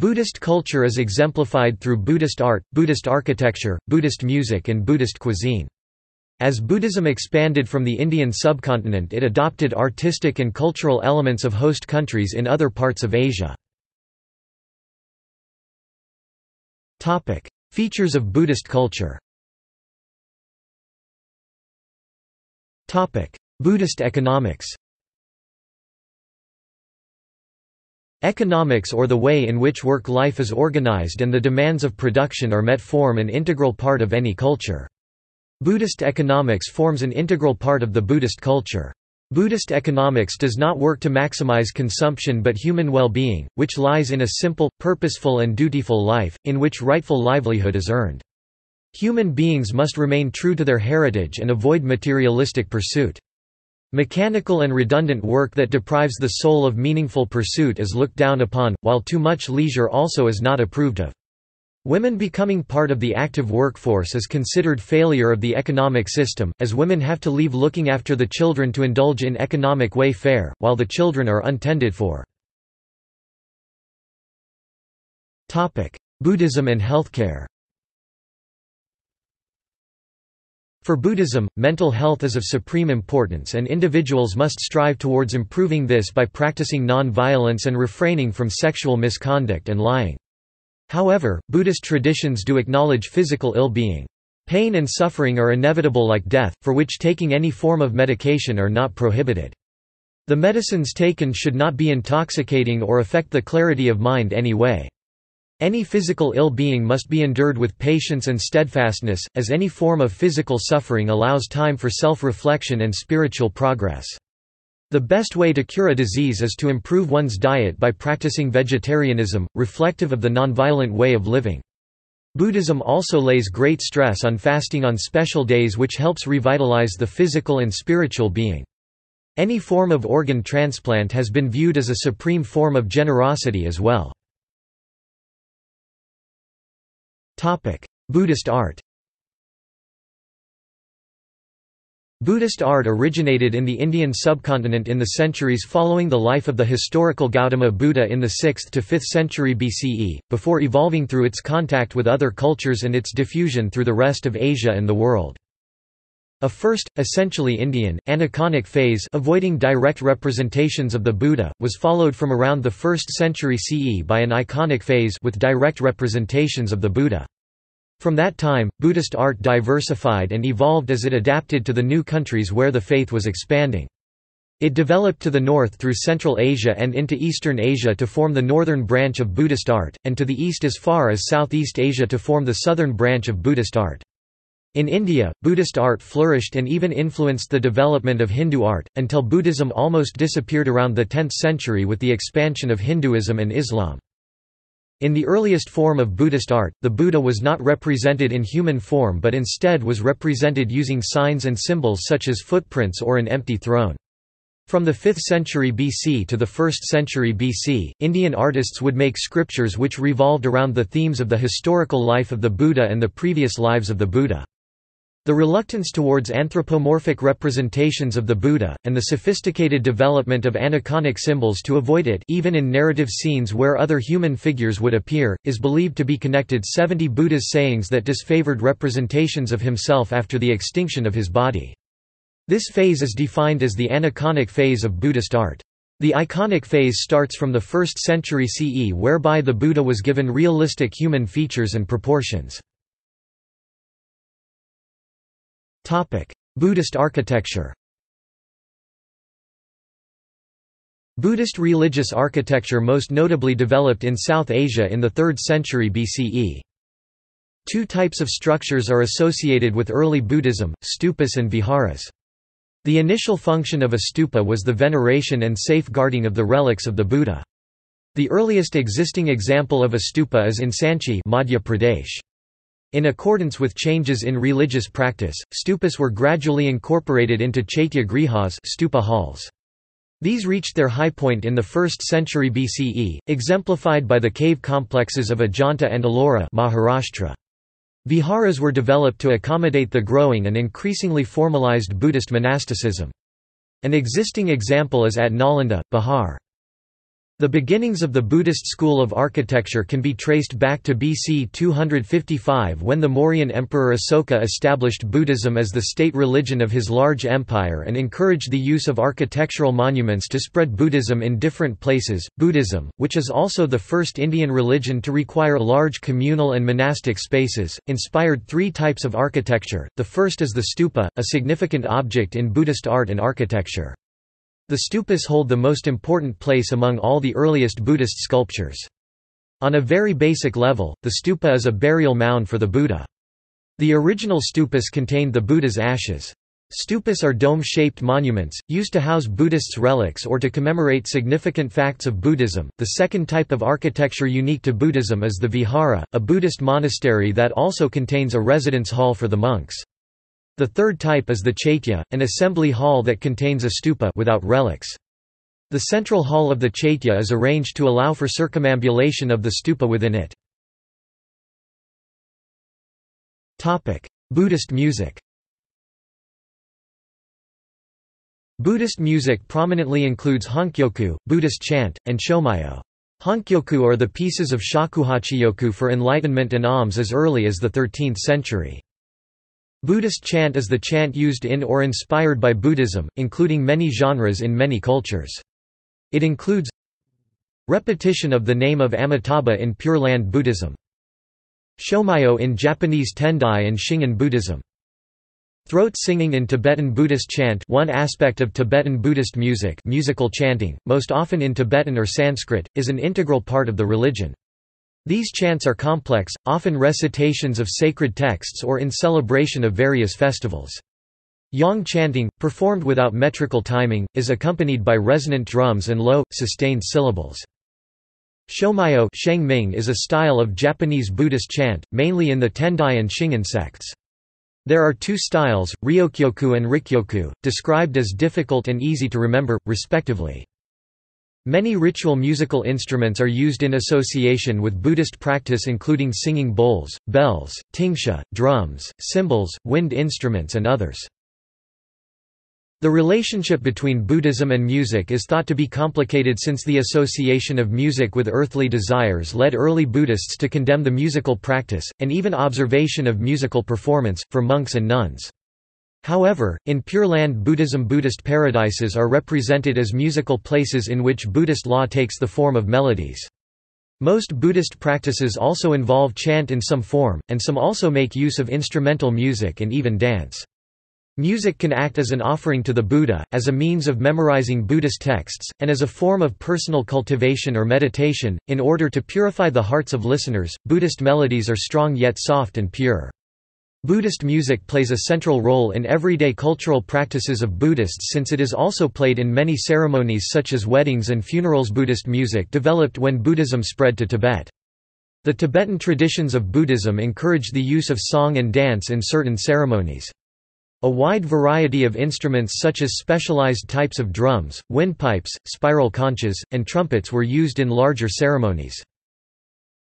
Buddhist culture is exemplified through Buddhist art, Buddhist architecture, Buddhist music and Buddhist cuisine. As Buddhism expanded from the Indian subcontinent it adopted artistic and cultural elements of host countries in other parts of Asia. Features of Buddhist culture Buddhist economics Economics or the way in which work life is organized and the demands of production are met form an integral part of any culture. Buddhist economics forms an integral part of the Buddhist culture. Buddhist economics does not work to maximize consumption but human well-being, which lies in a simple, purposeful and dutiful life, in which rightful livelihood is earned. Human beings must remain true to their heritage and avoid materialistic pursuit. Mechanical and redundant work that deprives the soul of meaningful pursuit is looked down upon, while too much leisure also is not approved of. Women becoming part of the active workforce is considered failure of the economic system, as women have to leave looking after the children to indulge in economic way-fare, while the children are untended for. Buddhism and healthcare For Buddhism, mental health is of supreme importance and individuals must strive towards improving this by practicing non-violence and refraining from sexual misconduct and lying. However, Buddhist traditions do acknowledge physical ill-being. Pain and suffering are inevitable like death, for which taking any form of medication are not prohibited. The medicines taken should not be intoxicating or affect the clarity of mind any way. Any physical ill-being must be endured with patience and steadfastness, as any form of physical suffering allows time for self-reflection and spiritual progress. The best way to cure a disease is to improve one's diet by practicing vegetarianism, reflective of the nonviolent way of living. Buddhism also lays great stress on fasting on special days which helps revitalize the physical and spiritual being. Any form of organ transplant has been viewed as a supreme form of generosity as well. Buddhist art Buddhist art originated in the Indian subcontinent in the centuries following the life of the historical Gautama Buddha in the 6th to 5th century BCE, before evolving through its contact with other cultures and its diffusion through the rest of Asia and the world. A first, essentially Indian, aniconic phase avoiding direct representations of the Buddha, was followed from around the 1st century CE by an iconic phase with direct representations of the Buddha. From that time, Buddhist art diversified and evolved as it adapted to the new countries where the faith was expanding. It developed to the north through Central Asia and into Eastern Asia to form the northern branch of Buddhist art, and to the east as far as Southeast Asia to form the southern branch of Buddhist art. In India, Buddhist art flourished and even influenced the development of Hindu art, until Buddhism almost disappeared around the 10th century with the expansion of Hinduism and Islam. In the earliest form of Buddhist art, the Buddha was not represented in human form but instead was represented using signs and symbols such as footprints or an empty throne. From the 5th century BC to the 1st century BC, Indian artists would make scriptures which revolved around the themes of the historical life of the Buddha and the previous lives of the Buddha. The reluctance towards anthropomorphic representations of the Buddha, and the sophisticated development of aniconic symbols to avoid it even in narrative scenes where other human figures would appear, is believed to be connected 70 Buddha's sayings that disfavored representations of himself after the extinction of his body. This phase is defined as the aniconic phase of Buddhist art. The iconic phase starts from the 1st century CE whereby the Buddha was given realistic human features and proportions. Buddhist architecture Buddhist religious architecture most notably developed in South Asia in the 3rd century BCE. Two types of structures are associated with early Buddhism, stupas and viharas. The initial function of a stupa was the veneration and safeguarding of the relics of the Buddha. The earliest existing example of a stupa is in Sanchi Madhya Pradesh. In accordance with changes in religious practice, stupas were gradually incorporated into chaitya grihas stupa halls. These reached their high point in the 1st century BCE, exemplified by the cave complexes of Ajanta and Ellora Maharashtra. Viharas were developed to accommodate the growing and increasingly formalized Buddhist monasticism. An existing example is at Nalanda, Bihar. The beginnings of the Buddhist school of architecture can be traced back to BC 255 when the Mauryan emperor Asoka established Buddhism as the state religion of his large empire and encouraged the use of architectural monuments to spread Buddhism in different places. Buddhism, which is also the first Indian religion to require large communal and monastic spaces, inspired three types of architecture. The first is the stupa, a significant object in Buddhist art and architecture. The stupas hold the most important place among all the earliest Buddhist sculptures. On a very basic level, the stupa is a burial mound for the Buddha. The original stupas contained the Buddha's ashes. Stupas are dome-shaped monuments, used to house Buddhists' relics or to commemorate significant facts of Buddhism. The second type of architecture unique to Buddhism is the vihara, a Buddhist monastery that also contains a residence hall for the monks. The third type is the chaitya, an assembly hall that contains a stupa without relics. The central hall of the chaitya is arranged to allow for circumambulation of the stupa within it. Buddhist music Buddhist music prominently includes honkyoku, Buddhist chant, and shomyo. Honkyoku are the pieces of shakuhachiyoku for enlightenment and alms as early as the 13th century. Buddhist chant is the chant used in or inspired by Buddhism, including many genres in many cultures. It includes repetition of the name of Amitabha in Pure Land Buddhism, shomyo in Japanese Tendai and Shingon Buddhism, Throat singing in Tibetan Buddhist chant one aspect of Tibetan Buddhist music musical chanting, most often in Tibetan or Sanskrit, is an integral part of the religion. These chants are complex, often recitations of sacred texts or in celebration of various festivals. Yang chanting, performed without metrical timing, is accompanied by resonant drums and low, sustained syllables. Shomyo is a style of Japanese Buddhist chant, mainly in the Tendai and Shingon sects. There are two styles, Ryokyoku and Rikyoku, described as difficult and easy to remember, respectively. Many ritual musical instruments are used in association with Buddhist practice including singing bowls, bells, tingsha, drums, cymbals, wind instruments and others. The relationship between Buddhism and music is thought to be complicated since the association of music with earthly desires led early Buddhists to condemn the musical practice, and even observation of musical performance, for monks and nuns. However, in Pure Land Buddhism Buddhist paradises are represented as musical places in which Buddhist law takes the form of melodies. Most Buddhist practices also involve chant in some form, and some also make use of instrumental music and even dance. Music can act as an offering to the Buddha, as a means of memorizing Buddhist texts, and as a form of personal cultivation or meditation. In order to purify the hearts of listeners, Buddhist melodies are strong yet soft and pure. Buddhist music plays a central role in everyday cultural practices of Buddhists since it is also played in many ceremonies such as weddings and funerals. Buddhist music developed when Buddhism spread to Tibet. The Tibetan traditions of Buddhism encourage the use of song and dance in certain ceremonies. A wide variety of instruments such as specialized types of drums, windpipes, spiral conches, and trumpets were used in larger ceremonies.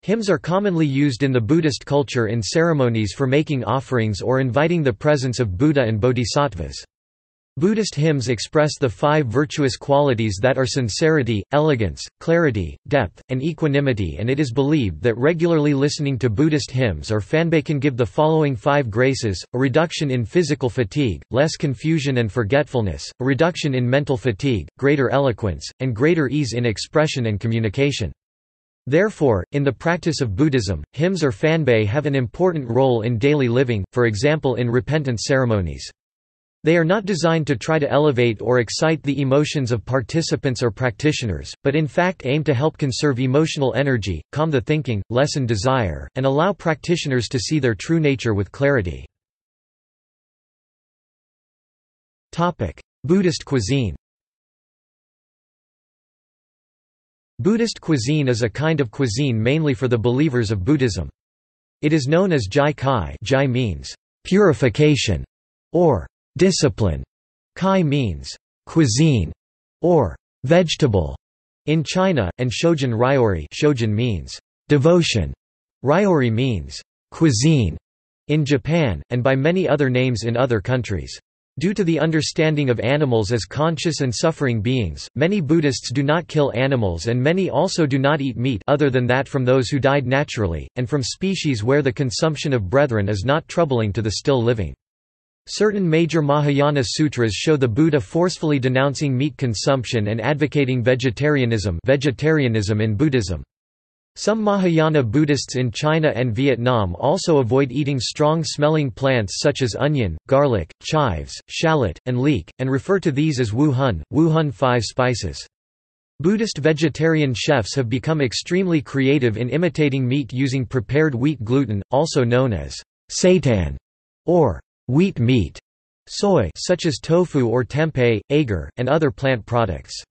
Hymns are commonly used in the Buddhist culture in ceremonies for making offerings or inviting the presence of Buddha and bodhisattvas. Buddhist hymns express the five virtuous qualities that are sincerity, elegance, clarity, depth, and equanimity and it is believed that regularly listening to Buddhist hymns or fanbei can give the following five graces, a reduction in physical fatigue, less confusion and forgetfulness, a reduction in mental fatigue, greater eloquence, and greater ease in expression and communication. Therefore, in the practice of Buddhism, hymns or fanbei have an important role in daily living, for example in repentance ceremonies. They are not designed to try to elevate or excite the emotions of participants or practitioners, but in fact aim to help conserve emotional energy, calm the thinking, lessen desire, and allow practitioners to see their true nature with clarity. Buddhist cuisine Buddhist cuisine is a kind of cuisine mainly for the believers of Buddhism. It is known as Jai Kai Jai means purification or discipline. Kai means cuisine or vegetable in China, and Shojin Ryori Shojin means devotion. Ryori means cuisine in Japan, and by many other names in other countries. Due to the understanding of animals as conscious and suffering beings, many Buddhists do not kill animals and many also do not eat meat other than that from those who died naturally, and from species where the consumption of brethren is not troubling to the still living. Certain major Mahayana sutras show the Buddha forcefully denouncing meat consumption and advocating vegetarianism, vegetarianism in Buddhism. Some Mahayana Buddhists in China and Vietnam also avoid eating strong-smelling plants such as onion, garlic, chives, shallot, and leek, and refer to these as wu hun, wu hun five spices. Buddhist vegetarian chefs have become extremely creative in imitating meat using prepared wheat gluten, also known as seitan or wheat meat, soy such as tofu or tempeh, agar, and other plant products.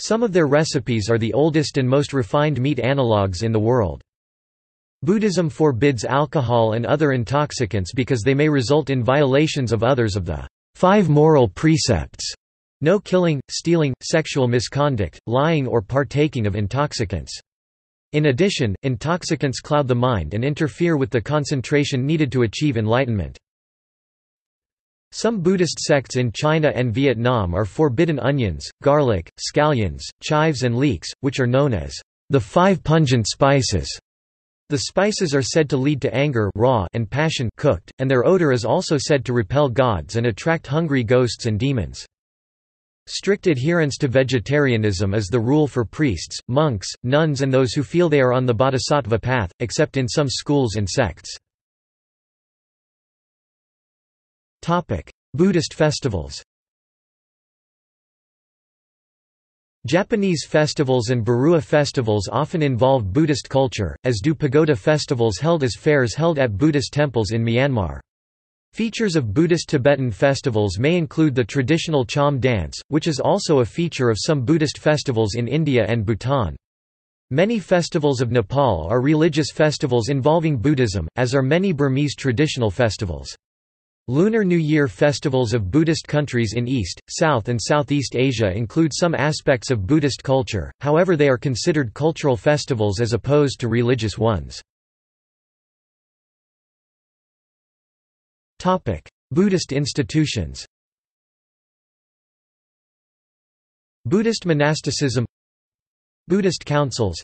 Some of their recipes are the oldest and most refined meat analogues in the world. Buddhism forbids alcohol and other intoxicants because they may result in violations of others of the five moral precepts no killing, stealing, sexual misconduct, lying or partaking of intoxicants. In addition, intoxicants cloud the mind and interfere with the concentration needed to achieve enlightenment. Some Buddhist sects in China and Vietnam are forbidden onions, garlic, scallions, chives and leeks, which are known as the five pungent spices. The spices are said to lead to anger raw and passion cooked, and their odor is also said to repel gods and attract hungry ghosts and demons. Strict adherence to vegetarianism is the rule for priests, monks, nuns and those who feel they are on the bodhisattva path, except in some schools and sects. Buddhist festivals Japanese festivals and Barua festivals often involve Buddhist culture, as do pagoda festivals held as fairs held at Buddhist temples in Myanmar. Features of Buddhist Tibetan festivals may include the traditional Cham dance, which is also a feature of some Buddhist festivals in India and Bhutan. Many festivals of Nepal are religious festivals involving Buddhism, as are many Burmese traditional festivals. Lunar New Year festivals of Buddhist countries in East, South and Southeast Asia include some aspects of Buddhist culture, however they are considered cultural festivals as opposed to religious ones. Buddhist institutions Buddhist monasticism Buddhist councils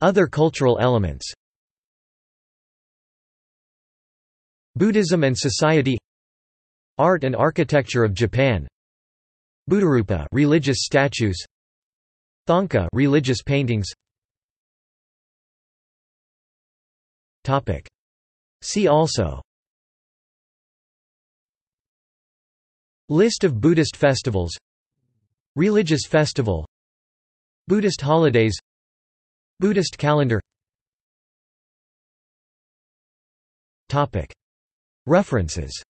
Other cultural elements Buddhism and society Art and architecture of Japan Buddharupa religious statues Thangka religious paintings. Topic. See also. List of Buddhist festivals. Religious festival. Buddhist holidays. Buddhist calendar. Topic References.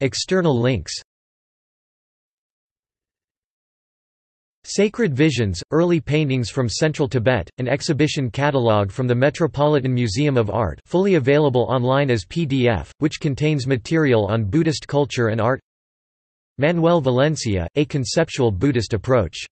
External links. Sacred Visions, Early Paintings from Central Tibet, an exhibition catalogue from the Metropolitan Museum of Art fully available online as PDF, which contains material on Buddhist culture and art. Manuel Valencia, A Conceptual Buddhist Approach